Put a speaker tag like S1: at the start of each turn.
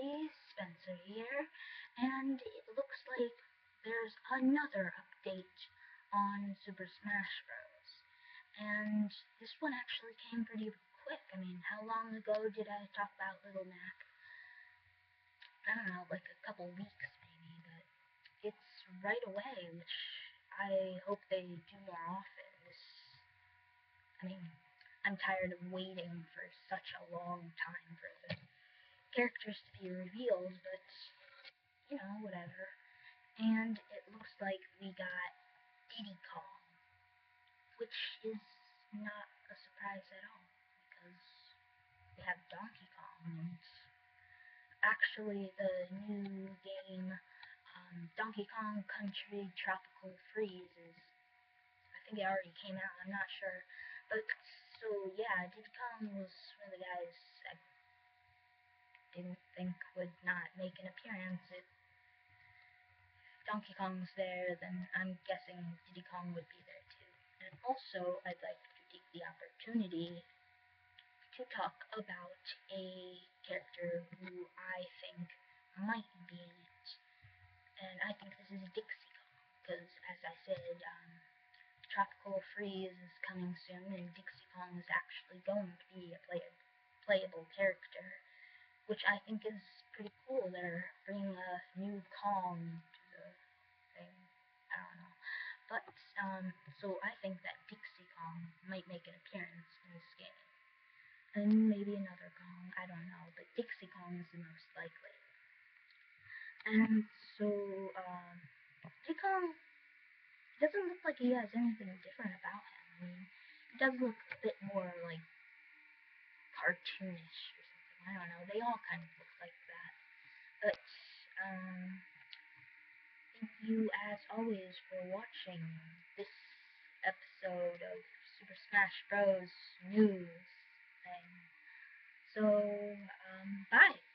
S1: everybody, Spencer here, and it looks like there's another update on Super Smash Bros. And this one actually came pretty quick. I mean, how long ago did I talk about Little Mac? I don't know, like a couple weeks maybe, but it's right away, which I hope they do more often. This, I mean, I'm tired of waiting for such a long time for the characters to be revealed, but, you know, whatever. And it looks like we got Diddy Kong, which is not a surprise at all, because we have Donkey Kong, and actually the new game, um, Donkey Kong Country Tropical Freeze is, I think it already came out, I'm not sure, but, so yeah, Diddy Kong was one of the guys didn't think would not make an appearance. If Donkey Kong's there, then I'm guessing Diddy Kong would be there too. And also, I'd like to take the opportunity to talk about a character who I think might be in it. And I think this is Dixie Kong, because as I said, um, Tropical Freeze is coming soon, and Dixie Kong is actually going to be a play playable character which I think is pretty cool. They're bringing a new Kong to the thing. I don't know. But, um, so I think that Dixie Kong might make an appearance in this game. And maybe another Kong, I don't know, but Dixie Kong is the most likely. And so, um, Dixie Kong doesn't look like he has anything different about him. I mean, he does look a bit more, like, cartoonish. I don't know, they all kind of look like that. But, um, thank you as always for watching this episode of Super Smash Bros. news thing. So, um, bye.